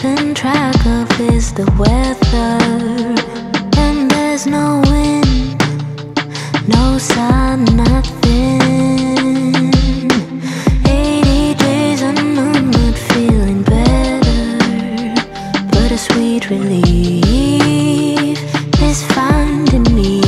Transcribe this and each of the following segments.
keeping track of is the weather. And there's no wind, no sun, nothing. 80 days and I'm not feeling better. But a sweet relief is finding me.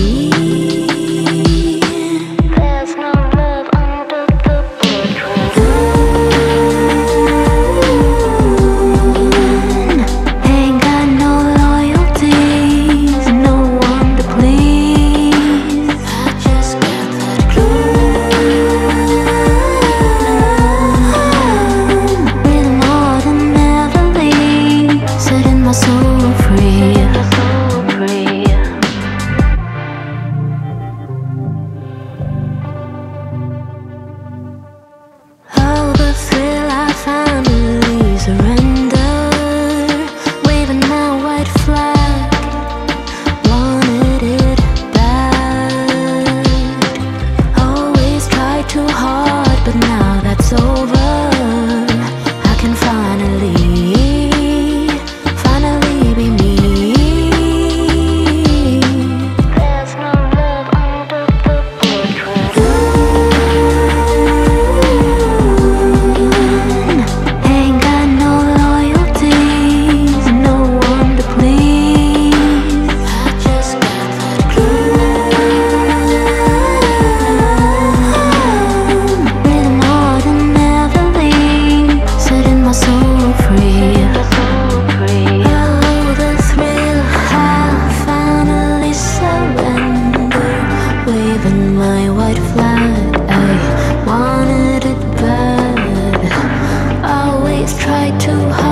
try too hard.